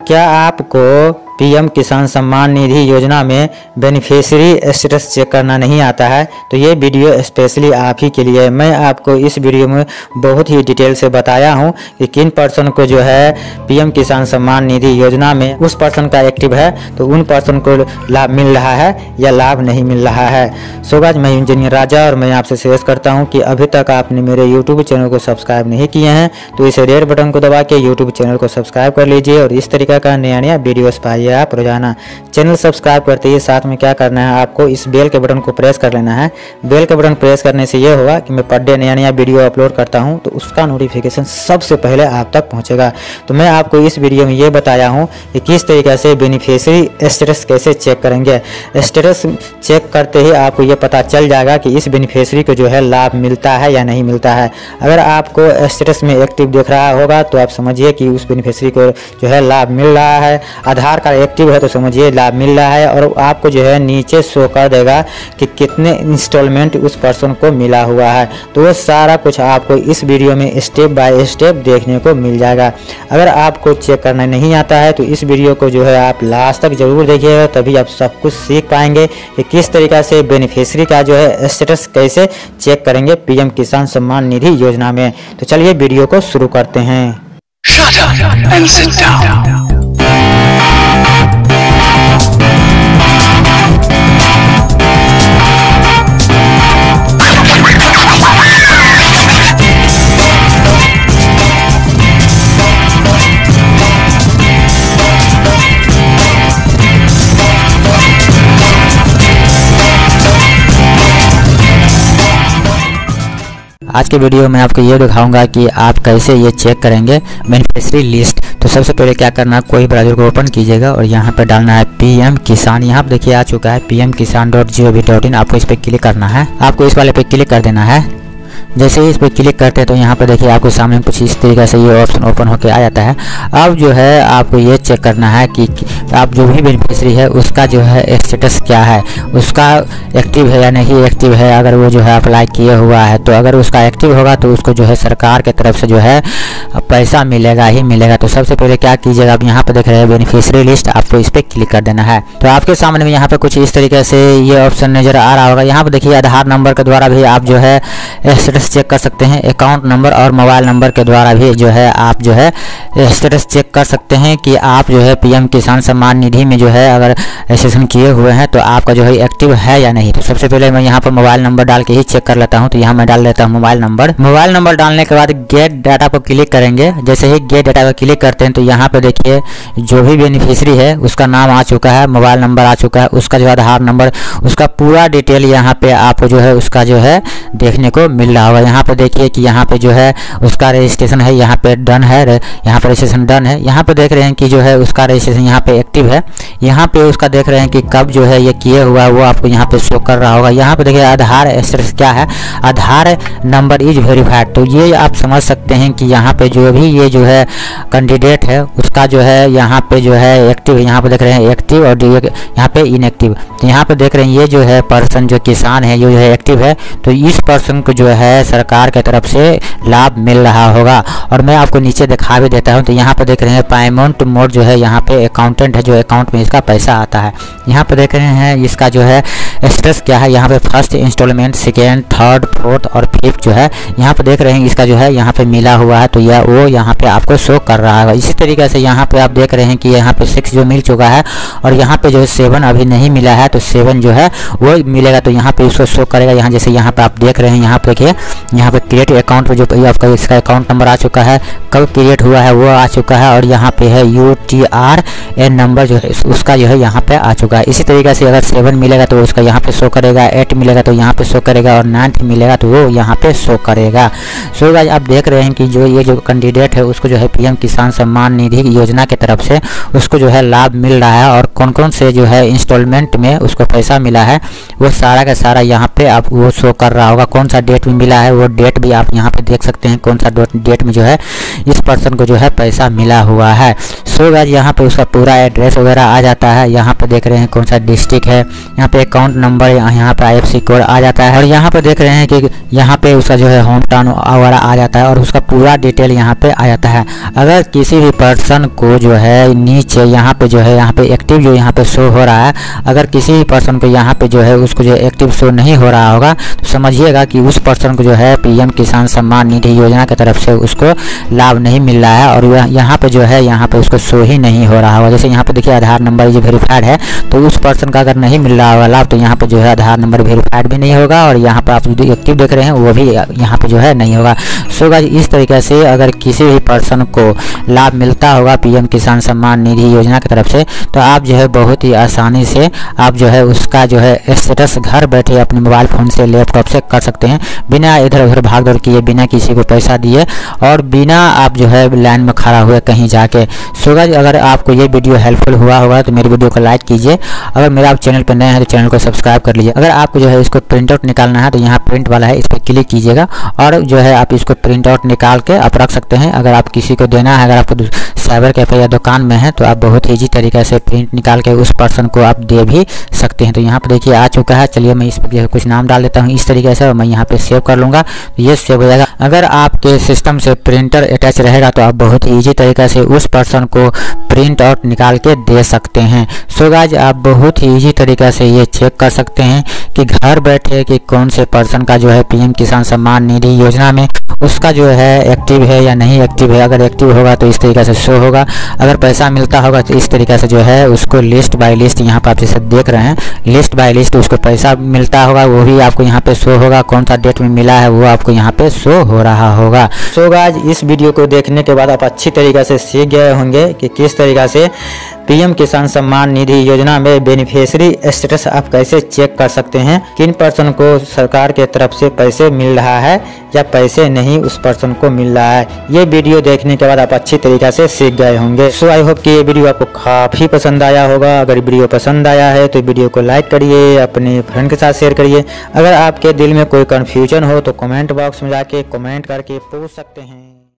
क्या आपको पीएम किसान सम्मान निधि योजना में बेनिफिशियरी स्टेटस चेक करना नहीं आता है। तो ये वीडियो स्पेशली आप ही के लिए। मैं आपको इस वीडियो में बहुत ही डिटेल से बताया हूँ कि किन पर्सन को जो है पीएम किसान सम्मान निधि योजना में उस पर्सन का एक्टिव है तो उन पर्सन को लाभ मिल रहा है या लाभ नहीं मिल रहा है। सो गाइस मैं इंजीनियर राजा और मैं आपसे शेयर करता हूँ कि अभी तक आपने मेरे यूट्यूब चैनल को सब्सक्राइब नहीं किए हैं तो इस रेड बटन को दबा के यूट्यूब चैनल को सब्सक्राइब कर लीजिए और इस तरीके का नया नया वीडियोस पाइए। आप रोज़ाना चैनल सब्सक्राइब करते ही साथ में क्या करना है, आपको इस बेल के बटन को प्रेस कर लेना है। बेल के बटन प्रेस करने से ये होगा कि मैं पर डे नया नया वीडियो अपलोड करता हूँ तो उसका नोटिफिकेशन सबसे पहले आप तक पहुँचेगा। तो मैं आपको इस वीडियो में ये बताया हूँ कि किस तरीके से बेनिफिशियरी स्टेटस कैसे चेक करेंगे। स्टेटस चेक करते ही आपको ये पता चल जाएगा कि इस बेनिफिशियरी को जो है लाभ मिलता है या नहीं मिलता है। अगर आपको स्टेटस में एक्टिव दिख रहा होगा तो आप समझिए कि उस बेनिफिशियरी को जो है लाभ मिल रहा है। आधार कार्ड एक्टिव है तो समझिए, लाभ मिल रहा है और आपको जो है नीचे शो कर देगा कि कितने इंस्टॉलमेंट उस पर्सन को मिला हुआ है। तो वो सारा कुछ आपको इस वीडियो में स्टेप बाय स्टेप देखने को मिल जाएगा। अगर आपको चेक करना नहीं आता है तो इस वीडियो को जो है आप लास्ट तक ज़रूर देखिएगा तभी आप सब कुछ सीख पाएँगे कि किस तरीका से बेनिफिशरी का जो है स्टेटस कैसे चेक करेंगे पीएम किसान सम्मान निधि योजना में। तो चलिए वीडियो को शुरू करते हैं। Shut up and sit down. Mm-hmm. आज के वीडियो में आपको ये दिखाऊँगा कि आप कैसे ये चेक करेंगे बेनिफिशरी लिस्ट तो सबसे पहले क्या करना है कोई ब्राउज़र को ओपन कीजिएगा और यहाँ पर डालना है पीएम किसान यहाँ पर देखिए आ चुका है PM Kisan dot G O V dot in आपको इस पर क्लिक करना है। आपको इस वाले पे क्लिक कर देना है। जैसे ही इस पर क्लिक करते हैं तो यहाँ पर देखिए आपको सामने कुछ इस तरीके से ये ऑप्शन ओपन होकर आ जाता है। अब जो है, आपको ये चेक करना है कि आप जो भी बेनिफिशरी है, उसका जो है स्टेटस क्या है? उसका एक्टिव है या नहीं एक्टिव है? अगर वो जो है अप्लाई किए हुआ है तो अगर उसका एक्टिव होगा तो उसको जो है सरकार के तरफ़ से जो है पैसा मिलेगा ही मिलेगा। तो सबसे पहले क्या कीजिएगा, आप यहाँ पर देख रहे हैं बेनिफिशरी लिस्ट आपको इस पर क्लिक कर देना है। तो आपके सामने में यहाँ पे कुछ इस तरीके से ये ऑप्शन नज़र आ रहा होगा। यहाँ पर देखिए, आधार नंबर के द्वारा भी आप जो है स्टेटस चेक कर सकते हैं। अकाउंट नंबर और मोबाइल नंबर के द्वारा भी जो है आप जो है स्टेटस चेक कर सकते हैं कि आप जो है पीएम किसान सम्मान निधि में जो है अगर रजिस्ट्रेशन किए हुए हैं तो आपका जो है एक्टिव है या नहीं। तो सबसे पहले मैं यहाँ पर मोबाइल नंबर डाल के ही चेक कर लेता हूँ। तो यहाँ मैं डाल लेता हूँ मोबाइल नंबर मोबाइल नंबर डालने के बाद गेट डाटा पर क्लिक करेंगे। जैसे ही गेट डाटा पर क्लिक करते हैं तो यहाँ पे देखिए जो भी बेनिफिशरी है, उसका नाम आ चुका है मोबाइल नंबर आ चुका है, उसका जो आधार नंबर उसका पूरा डिटेल यहाँ पे आपको जो है उसका जो है देखने को मिल रहा होगा यहाँ पे देखिए कि यहाँ पे जो है उसका रजिस्ट्रेशन है यहाँ पे डन है यहाँ पे रजिस्ट्रेशन डन है यहाँ पे देख रहे हैं कि जो है उसका रजिस्ट्रेशन यहाँ पे एक्टिव है यहाँ पे उसका देख रहे हैं कि कब जो है ये किए हुआ है वो आपको यहाँ पे शो कर रहा होगा यहाँ पे देखिए आधार स्टेटस क्या है आधार नंबर इज़ वेरीफाइड तो ये आप समझ सकते हैं कि यहाँ पे जो भी ये जो है कैंडिडेट है उसका जो है यहाँ पे जो है एक्टिव यहाँ पे देख रहे हैं एक्टिव और यहाँ पे इनएक्टिव तो यहाँ पे देख रहे हैं ये जो है पर्सन जो किसान है ये जो है एक्टिव है तो इस पर्सन को जो है सरकार के तरफ़ से लाभ मिल रहा होगा और मैं आपको नीचे दिखा भी देता हूँ तो यहाँ पर देख रहे हैं पेमेंट मोड जो है यहाँ पे अकाउंटेंट है जो अकाउंट में इसका पैसा आता है यहाँ पर देख रहे हैं इसका जो है स्टेटस क्या है यहाँ पे first instalment second third fourth और फिफ्थ जो है यहाँ पर देख रहे हैं इसका जो है यहाँ पे मिला हुआ है तो यह वो यहाँ पे आपको शो कर रहा है इसी तरीके से यहाँ पे आप देख रहे हैं कि यहाँ पे सिक्स जो मिल चुका है और यहाँ पे जो है सेवन अभी नहीं मिला है तो सेवन जो है वो मिलेगा तो यहाँ पे उसको शो करेगा यहाँ जैसे यहाँ पे आप देख रहे हैं यहाँ पे देखिए यहाँ पे क्रिएट अकाउंट जो आपका इसका अकाउंट नंबर आ चुका है, कब क्रिएट हुआ है वो आ चुका है और यहाँ पे है U T R N number जो है, उसका जो है यहाँ पे आ चुका है। इसी तरीके से अगर सेवन मिलेगा तो उसका यहाँ पे शो करेगा एट मिलेगा तो यहाँ पे शो करेगा और नाइन्थ मिलेगा तो वो यहाँ पे शो करेगा। सो गाइस आप देख रहे हैं कि जो ये जो कैंडिडेट है, उसको जो है पीएम किसान सम्मान निधि योजना के तरफ़ से उसको जो है लाभ मिल रहा है और कौन कौन से जो है इंस्टॉलमेंट में उसको पैसा मिला है, वो सारा का सारा यहाँ पे आप वो शो कर रहा होगा। कौन सा डेट में मिला है वो डेट भी आप यहाँ पे देख सकते हैं कौन सा डेट में जो है इस पर्सन को जो है पैसा मिला हुआ है सो गाइज़ यहाँ पे उसका पूरा एड्रेस वगैरह आ जाता है यहाँ पे देख रहे हैं कौन सा डिस्ट्रिक्ट है यहाँ पे अकाउंट नंबर यहाँ पे आई कोड आ जाता है और यहाँ पे देख रहे हैं कि यहाँ पे उसका जो है होम टाउन वगैरह आ जाता है और उसका पूरा डिटेल यहाँ पे आ जाता है अगर किसी भी पर्सन को जो है नीचे यहाँ पे जो है यहाँ पे एक्टिव जो यहाँ पे शो हो रहा है अगर किसी भी पर्सन को यहाँ पे जो है उसको जो एक्टिव शो नहीं हो रहा होगा तो समझिएगा कि उस पर्सन को जो है पीएम किसान सम्मान निधि योजना की तरफ़ से उसको लाभ नहीं मिल रहा है और यहाँ पे जो है, यहाँ पे उसको शो ही नहीं हो रहा होगा। जैसे यहाँ पे देखिए, आधार नंबर जो वेरीफाइड है तो उस पर्सन का अगर नहीं मिल रहा होगा लाभ तो यहाँ पे जो है आधार नंबर वेरीफाइड भी नहीं होगा और यहाँ पर आप एक्टिव देख रहे हैं, वो भी यहाँ पे जो है नहीं होगा। सो गाइज़ इस तरीके से अगर किसी भी पर्सन को लाभ मिलता होगा पीएम किसान सम्मान निधि योजना की तरफ़ से तो आप जो है बहुत ही आसानी से आप जो है उसका जो है स्टेटस घर बैठे अपने मोबाइल फ़ोन से लैपटॉप से कर सकते हैं। बिना इधर उधर भाग दौड़ किए, बिना किसी को पैसा दिए और बिना आप जो है लाइन में खड़ा हुए कहीं जाके। सो अगर आपको ये वीडियो हेल्पफुल हुआ होगा तो मेरी वीडियो को लाइक कीजिए। अगर मेरा आप चैनल पर नए हैं तो चैनल को सब्सक्राइब कर लीजिए। अगर आपको जो है इसको प्रिंट आउट निकालना है तो यहाँ प्रिंट वाला है, इस पर क्लिक कीजिएगा और जो है आप इसको प्रिंट आउट निकाल के आप रख सकते हैं। अगर आप किसी को देना है, अगर आपको साइबर कैफ़े या दुकान में है तो आप बहुत ईजी तरीके से प्रिंट निकाल के उस पर्सन को आप दे भी सकते हैं। तो यहाँ पर देखिए आ चुका है। चलिए मैं इस पर कुछ नाम डाल देता हूँ। इस तरीके से मैं यहाँ पे सेव कर लूँगा तो ये सेव हो जाएगा। अगर आपके सिस्टम से प्रिंटर अटैच रहेगा तो आप बहुत ही ईजी तरीके से उस पर्सन को प्रिंट आउट निकाल के दे सकते हैं। सो गाज आप बहुत ही ईजी तरीके से ये चेक कर सकते हैं कि घर बैठे कि कौन से पर्सन का जो है पीएम किसान सम्मान निधि योजना में उसका जो है एक्टिव है या नहीं एक्टिव है। अगर एक्टिव होगा तो इस तरीके से शो होगा। अगर पैसा मिलता होगा तो इस तरीके से जो है उसको लिस्ट बाय लिस्ट यहाँ पर आप जैसे देख रहे हैं लिस्ट बाय लिस्ट उसको पैसा मिलता होगा, वो भी आपको यहाँ पे शो होगा कौन सा डेट में मिला है, वो आपको यहाँ पे शो हो रहा होगा। सो so गाज इस वीडियो को देखने के बाद आप अच्छी तरीके से सीख गए होंगे कि किस तरीके से पीएम किसान सम्मान निधि योजना में बेनिफिशियरी स्टेटस आप कैसे चेक कर सकते हैं? किन पर्सन को सरकार के तरफ़ से पैसे मिल रहा है या पैसे नहीं उस पर्सन को मिल रहा है? ये वीडियो देखने के बाद आप अच्छी तरीके से सीख गए होंगे। सो आई होप कि ये वीडियो आपको काफ़ी पसंद आया होगा। अगर वीडियो पसंद आया है तो वीडियो को लाइक करिए, अपने फ्रेंड के साथ शेयर करिए। अगर आपके दिल में कोई कन्फ्यूज़न हो तो कमेंट बॉक्स में जाके कमेंट करके पूछ सकते हैं।